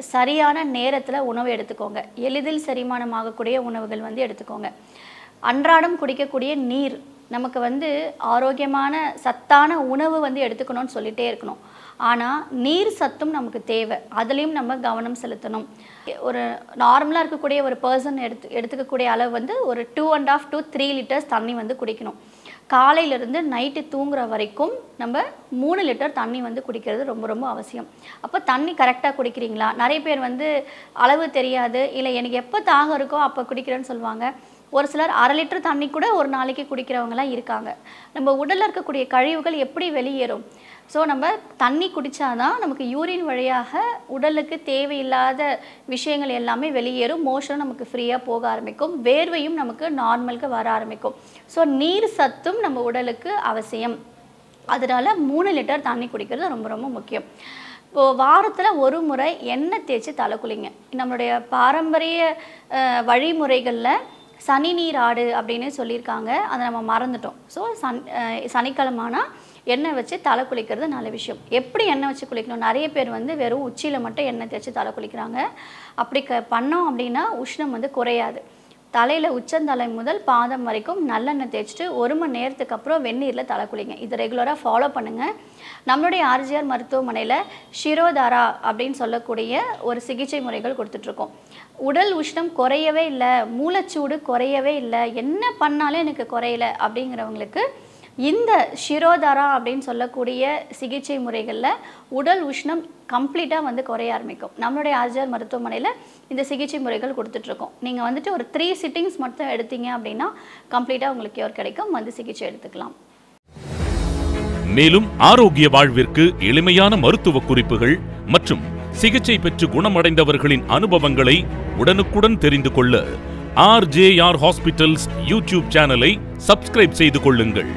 சரியான நேரத்தில் உணவு எடுத்துக்கோங்க. எளிதில் செரிமானமாகக்கூடிய உணவுகள் வந்து எடுத்துக்கோங்க. அன்றாடம் குடிக்கக்கூடிய நீர் நமக்கு வந்து ஆரோக்கியமான சத்தான உணவு வந்து எடுத்துக்கணும்னு சொல்லிகிட்டே இருக்கணும். ஆனால் நீர் சத்தும் நமக்கு தேவை. அதுலேயும் நம்ம கவனம் செலுத்தணும். ஒரு நார்மலாக இருக்கக்கூடிய ஒரு பர்சன் எடுத்து எடுத்துக்கக்கூடிய அளவு வந்து ஒரு two and half two three litres தண்ணி வந்து குடிக்கணும். காலையிலேருந்து நைட்டு தூங்குற வரைக்கும் நம்ம மூணு லிட்டர் தண்ணி வந்து குடிக்கிறது ரொம்ப ரொம்ப அவசியம். அப்போ தண்ணி கரெக்டாக குடிக்கிறீங்களா? நிறைய பேர் வந்து அளவு தெரியாது. இல்லை எனக்கு எப்போ தாகம் இருக்கோ அப்போ குடிக்கிறேன்னு சொல்லுவாங்க. ஒரு சிலர் அரை லிட்டர் தண்ணி கூட ஒரு நாளைக்கு குடிக்கிறவங்கலாம் இருக்காங்க. நம்ம உடலில் இருக்கக்கூடிய கழிவுகள் எப்படி வெளியேறும்? ஸோ நம்ம தண்ணி குடித்தாதான் நமக்கு யூரின் வழியாக உடலுக்கு தேவையில்லாத விஷயங்கள் எல்லாமே வெளியேறும். மோஷனும் நமக்கு ஃப்ரீயாக போக ஆரம்பிக்கும். வேர்வையும் நமக்கு நார்மலுக்கு வர ஆரம்பிக்கும். ஸோ நீர் சத்தும் நம்ம உடலுக்கு அவசியம். அதனால் மூணு லிட்டர் தண்ணி குடிக்கிறது ரொம்ப ரொம்ப முக்கியம். இப்போது வாரத்தில் ஒரு முறை எண்ணெய் தேய்ச்சி தலை குளிங்க. நம்மளுடைய பாரம்பரிய வழிமுறைகளில் சனி நீர் ஆடு அப்படின்னு சொல்லியிருக்காங்க. அதை நம்ம மறந்துட்டோம். ஸோ சன் அஹ், சனிக்கிழமானா எண்ணெய் வச்சு தலை குளிக்கிறது நல்ல விஷயம். எப்படி எண்ணெய் வச்சு குளிக்கணும்? நிறைய பேர் வந்து வெறும் உச்சியில் மட்டும் எண்ணெய் தேய்ச்சி தலை குளிக்கிறாங்க. அப்படி க பண்ணோம் அப்படின்னா உஷ்ணம் வந்து குறையாது. தலையில் உச்சந்தலை முதல் பாதம் வரைக்கும் நல்லெண்ணெய் தேய்ச்சிட்டு ஒரு மணி நேரத்துக்கு அப்புறம் வெந்நீரில் தலை குளிங்க. இதை ரெகுலராக ஃபாலோ பண்ணுங்கள் நம்மளுடைய ஆர்ஜிஆர் மருத்துவமனையில் ஷிரோதாரா அப்படின்னு சொல்லக்கூடிய ஒரு சிகிச்சை முறைகள் கொடுத்துட்ருக்கோம். உடல் உஷ்ணம் குறையவே இல்லை மூளைச்சூடு குறையவே இல்லை என்ன பண்ணாலும் எனக்கு குறையல அப்படிங்கிறவங்களுக்கு இந்த ஷிரோதரா அப்படின்னு சொல்லக்கூடிய சிகிச்சை முறைகளில் உடல் உஷ்ணம் கம்ப்ளீட்டாக வந்து குறைய ஆரம்பிக்கும். நம்மளுடைய ஆர்ஜிஆர் மருத்துவமனையில் இந்த சிகிச்சை முறைகள் கொடுத்துட்ருக்கோம். நீங்கள் வந்துட்டு ஒரு த்ரீ சிட்டிங்ஸ் மட்டும் எடுத்தீங்க அப்படின்னா கம்ப்ளீட்டாக உங்களுக்கு கியூர் கிடைக்கும். வந்து சிகிச்சை எடுத்துக்கலாம். மேலும் ஆரோக்கிய வாழ்விற்கு எளிமையான மருத்துவ குறிப்புகள் மற்றும் சிகிச்சை பெற்று குணமடைந்தவர்களின் அனுபவங்களை உடனுக்குடன் தெரிந்து கொள்ள ஆர்ஜேஆர் ஹாஸ்பிட்டல்ஸ் யூடியூப் சேனலை சப்ஸ்கிரைப் செய்து கொள்ளுங்கள்.